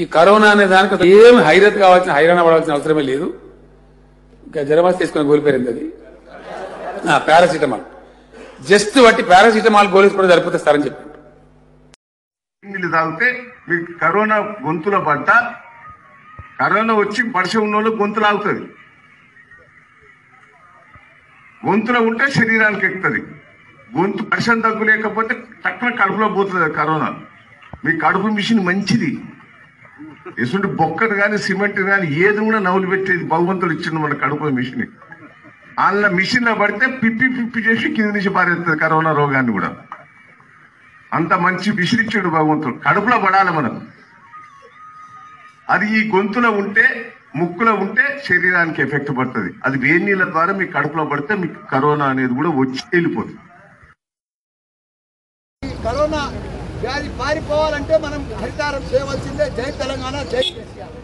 ఈ కరోనా అనే దానికి అసలు ఏమి హైరత్ కావాల్సిన హైరాణ పడాల్సిన అవసరమే లేదు. ఇంకా జ్వరమాస్ తీసుకొని కోల్పోయింది అది. పారాసిటమాల్. జస్ట్ బట్టి పారాసిటమాల్ గోలేసుకోవడం సరిపోతే సరని చెప్పి. తాగితే మీకు కరోనా గొంతులో పడ్డ కరోనా వచ్చి పరిచయం ఉన్న వాళ్ళు గొంతులు ఆగుతుంది గొంతులో ఉంటే శరీరానికి ఎక్కుతుంది. గొంతు పరిచయం తగ్గు లేకపోతే టక్కున కడుపులో పోతుంది కరోనా. మీ కడుపు మిషన్ మంచిది. ఇసుంటి బొక్కను కానీ సిమెంట్ కానీ ఏది కూడా నవ్వులు పెట్టేది భగవంతుడు ఇచ్చిండు మన కడుపులో మిషన్. వాళ్ళ మిషన్ పడితే పిప్పి పిప్పి చేసి కింద నుంచి పారేస్తుంది కరోనా రోగాన్ని కూడా. అంత మంచి విసిరిచ్చాడు భగవంతుడు. కడుపులో పడాలి మనం అది ఈ గొంతులో ఉంటే ముక్కులో ఉంటే శరీరానికి ఎఫెక్ట్ పడుతుంది. అది వేడి నీళ్ళ ద్వారా మీ కడుపులో పడితే మీకు కరోనా అనేది కూడా వచ్చి వెళ్ళిపోతుంది. కరోనా వ్యాధి పారిపోవాలంటే మనం హరితారం చేయవలసిందే. జై తెలంగాణ జై కేసీఆర్.